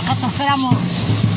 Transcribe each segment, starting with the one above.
Dominguito, acá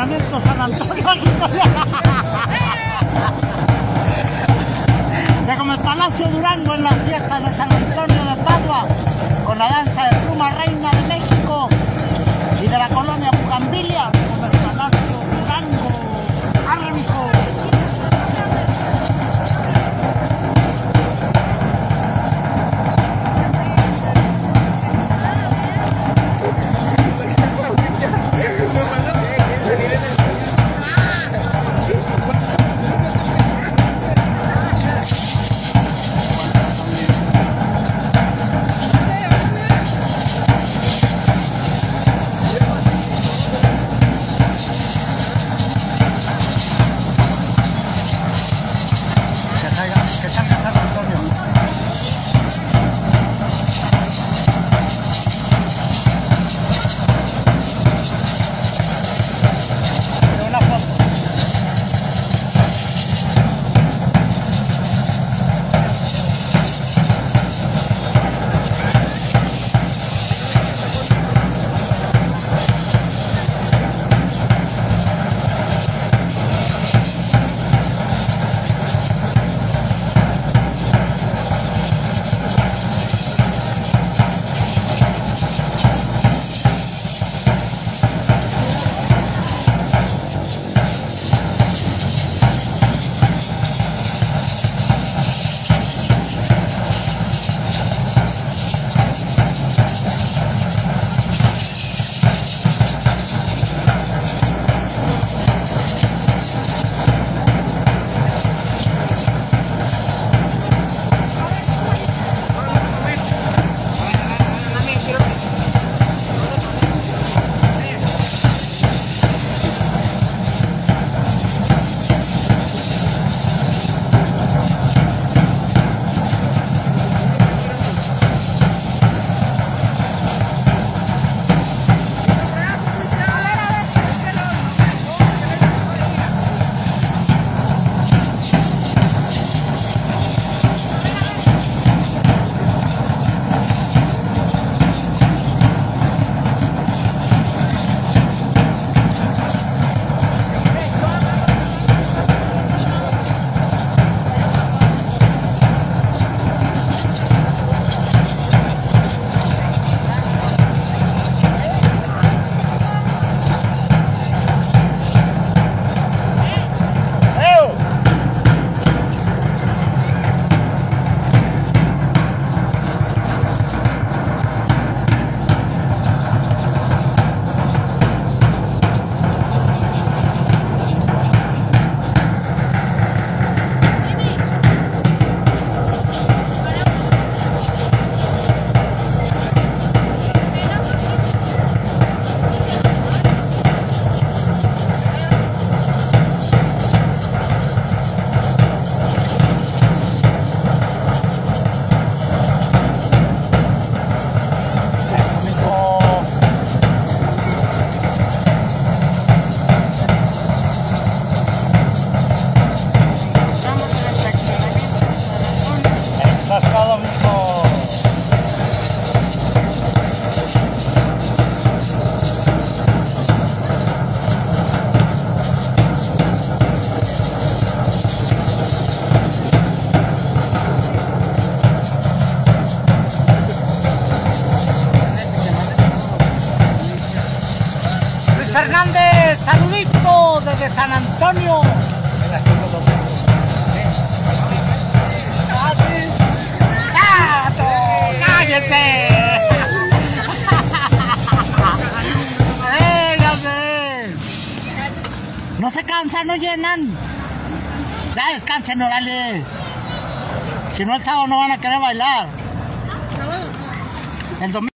San Antonio. De como el Palacio Durango en las fiestas de San Antonio de Padua, con la danza saludito desde San Antonio. ¡Gato! ¡Cállese! ¡Véngase! No se cansan, no llenan. Ya descansen, órale. Si no el sábado no van a querer bailar. El domingo.